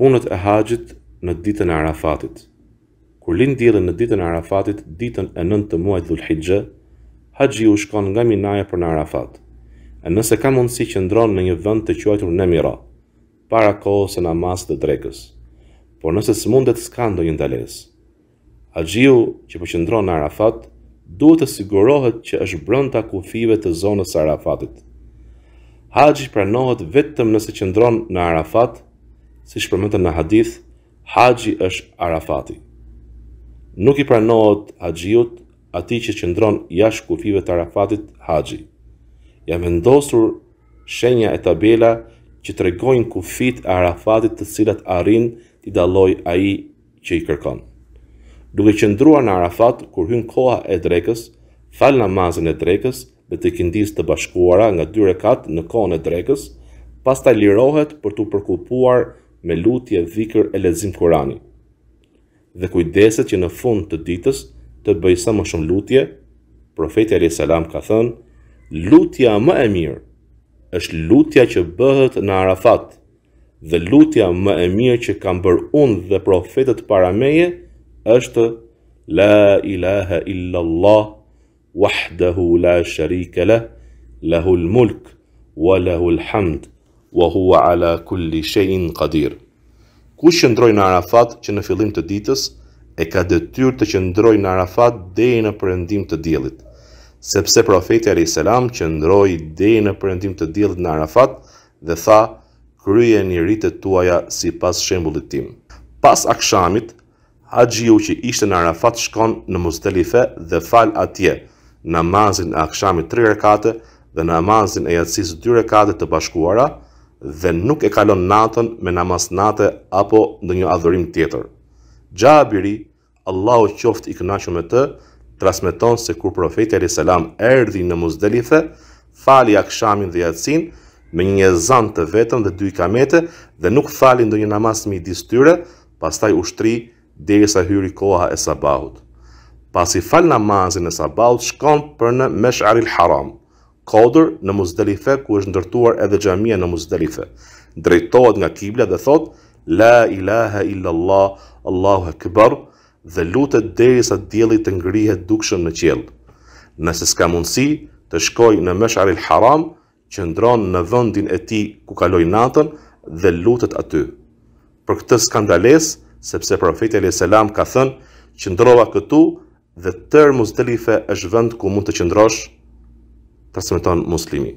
Punët e Haxhit në ditën e Arafatit Kur lind dielli në ditën e Arafatit, ditën e nëntë të muajit Dhul-Hixhe, haxhiu shkon nga Minaja për në Arafat, e nëse ka mundësi qëndron në një vend të quajtur Nemira, para kohës së namazit të drekës, por nëse s'mundet s'ka ndonjë ndalesë. Haxhiu që po qëndron në Arafat duhet të sigurohet që është brenda kufijve të zonës së Arafatit. Haxhi pranohet vetëm nëse qëndron në Arafat, siç përmendet në hadith, Haxhi është Arafati. Nuk i pranohet haxhiut atij që qëndron jashtë kufijve të Arafatit haxhi. Janë vendosur shenja e tabela që tregojnë kufijtë e Arafatit të cilat arrin t'i dallojë ai që i kërkon. Duke qëndruar në Arafat kur hyn koha e drekës, fal namazin e drekës dhe të ikindisë të bashkuara nga dy rekate në kohën e drekës, pastaj lirohet për t'u preokupuar me lutje, dhikr e lexim Kurani. Dhe kujdeset që në fund të ditës të bëjë sa më shumë lutje, Profeti alayhis salam ka thënë, lutja më e mirë është lutja që bëhet në Arafat. dhe lutja më e mirë që kam bërë unë dhe profetët para meje është La ilaha illa Allah wahdahu la sharika lah lahu al-mulk wa lahu al-hamd wa huwa ala kulli shay'in qadir Kush qëndroi në Arafat që në fillim të ditës e ka detyrë të qëndrojë në Arafat deri në perëndim të diellit sepse profeti alayhis salam qëndroi deri në perëndim të diellit në Arafat dhe tha, Kryeni ritet tuaja sipas shembullit tim. Pas akshamit, haxhiu që ishte në Arafat shkon në Muzdelife dhe fal atje namazin e akshamit tri rekate dhe namazin e jacisë dy rekate të bashkuara dhe nuk e kalon natën me namaz nate apo ndonjë adhurim tjetër. Xhabiri Allahu qoftë i kënaqur me të, transmeton se kur Profeti alayhis salam erdhi në Muzdelife, fali akshamin dhe jacinë me një ezan të vetëm dhe dy ikamete dhe nuk fali ndonjë namaz midis tyre, pastaj u shtri derisa hyri koha e sabahut. Pasi fal namazin e sabahut shkon për në Mesh'aril Haram, Kodër në Muzdelife ku është ndërtuar edhe xhamia në Muzdelife. Drejtohet nga kibla dhe thotë La ilaha illa Allah, Allahu Akbar dhe lutet derisa dielli të ngrihet dukshëm në qiell. Nëse s'ka mundësi të shkojë në Mash'ar al-Haram, qëndron në vendin e tij ku kaloi natën dhe lutet aty. Për këtë s'ka ndalesë, sepse profeti alayhis salam ka thënë, qëndrova këtu dhe tërë Muzdelife është vend ku mund të qëndrosh, transmeton Muslimi.